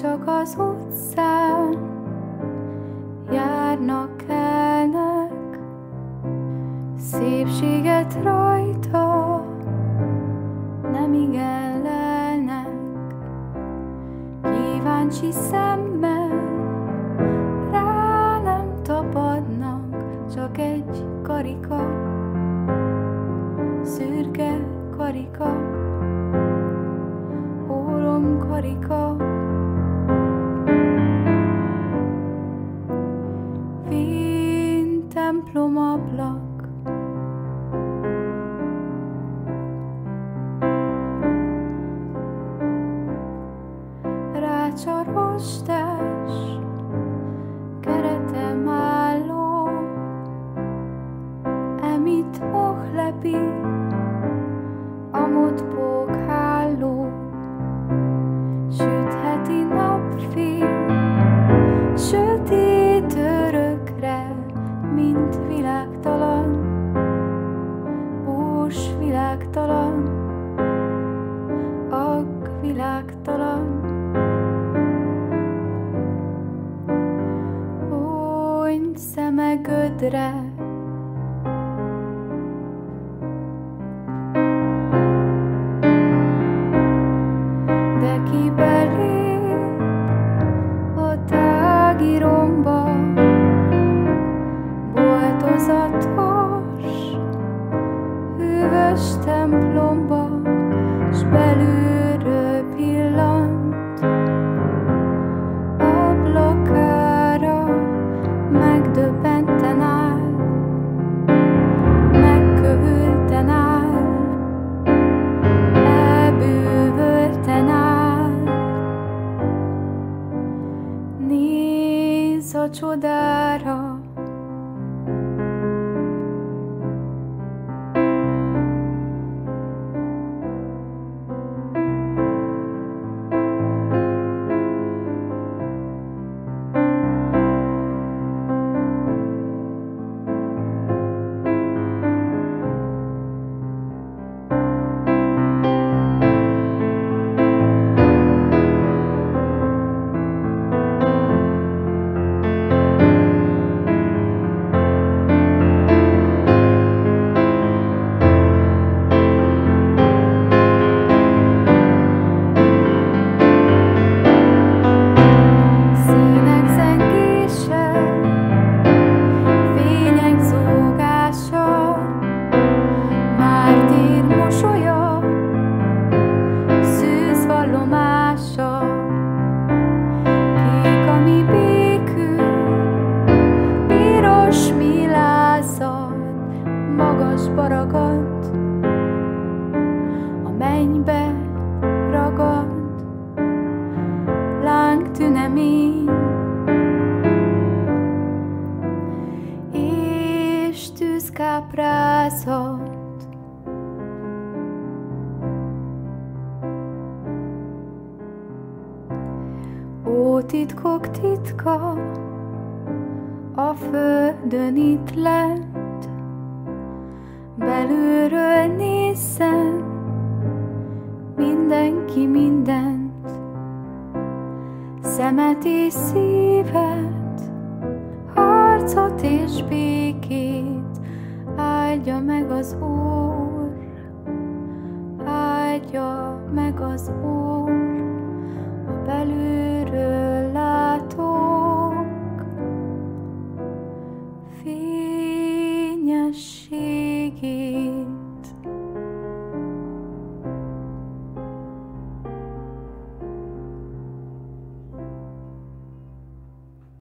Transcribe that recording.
csak az utcán járnak, kelnek, szépséget rajta nem igen lelnek, kíváncsi szemmel rá nem tapadnak, csak egy karika, szürke karika, ólom karika. Templom ablak, rácsarostás, keretem álló, emit mohlepi, amott pókháló, világtalan, ag világtalan. Húny szeme gödre, templomba, s belülről pillant ablakára, megdöbbenten áll, megkövülten áll, elbűvölten áll. Nézz a csodára, tűzkáprázat. Ó, titkok titka, a földön itt lent, belülről nézzen mindenki mindent szemet és szívet, áldja meg az Úr, áldja meg az Úr.